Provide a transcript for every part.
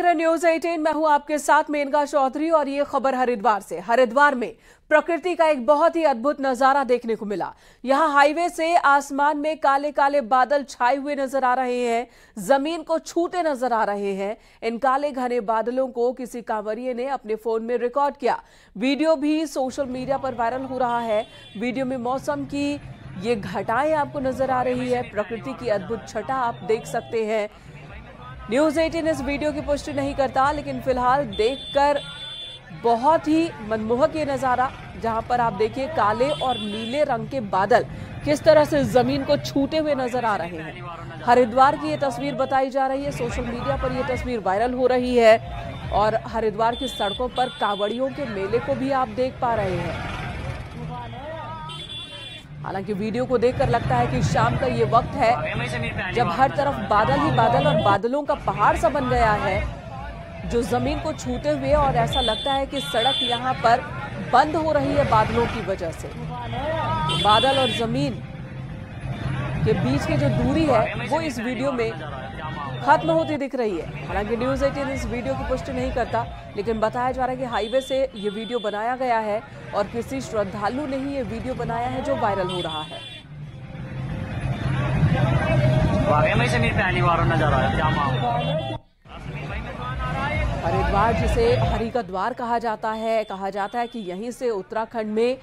News 18 मैं हूँ आपके साथ मेनका चौधरी और ये खबर हरिद्वार से। हरिद्वार में प्रकृति का एक बहुत ही अद्भुत नज़ारा देखने को मिला। यहाँ हाईवे से आसमान में काले काले बादल छाए हुए नज़र आ रहे हैं। ज़मीन को छूते नज़र आ रहे हैं। इन काले घने बादलों को किसी कांवरिए ने अपने फ़ोन में रिकॉर्ड किया। वीडियो भी सोशल मीडिया पर वायरल हो रहा है। वीडियो में मौसम की ये घटाएँ आपको नज़र आ रही है। प्रकृति की अद्भुत छटा आप देख सकते हैं। न्यूज़ 18 इस वीडियो की पुष्टि नहीं करता, लेकिन फ़िलहाल देखकर बहुत ही मनमोहक ये नज़ारा, जहाँ पर आप देखिए काले और नीले रंग के बादल किस तरह से ज़मीन को छूते हुए नज़र आ रहे हैं। हरिद्वार की ये तस्वीर बताई जा रही है, सोशल मीडिया पर ये तस्वीर वायरल हो रही है और हरिद्वार की सड़कों पर कावड़ियों के मेले को भी आप देख पा रहे हैं। हालाँकि वीडियो को देखकर लगता है कि शाम का ये वक्त है जब हर तरफ़ बादल ही बादल और बादलों का पहाड़ सा बन गया है, जो ज़मीन को छूते हुए और ऐसा लगता है कि सड़क यहाँ पर बंद हो रही है बादलों की वजह से। बादल और ज़मीन के बीच की जो दूरी है, वो इस वीडियो में खत्म होती दिख रही है। हालाँकि न्यूज़ एटीन इस वीडियो की पुष्टि नहीं करता, लेकिन बताया जा रहा है कि हाईवे से ये वीडियो बनाया गया है और किसी श्रद्धालु ने ही ये वीडियो बनाया है जो वायरल हो रहा है। से पहली बार नज़र आया हरिद्वार जिसे हरि का द्वार कहा जाता है, कहा जाता है कि यहीं से उत्तराखंड में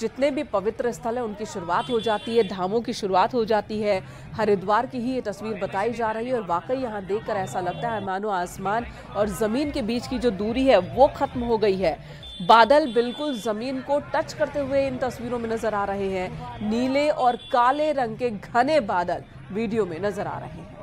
जितने भी पवित्र स्थल हैं, उनकी शुरुआत हो जाती है, धामों की शुरुआत हो जाती है। हरिद्वार की ही ये तस्वीर बताई जा रही है और वाकई यहाँ देखकर ऐसा लगता है, मानो आसमान और ज़मीन के बीच की जो दूरी है, वो खत्म हो गई है। बादल बिल्कुल ज़मीन को टच करते हुए इन तस्वीरों में नज़र आ रहे हैं। नीले और काले रंग के घने बादल वीडियो में नज़र आ रहे हैं।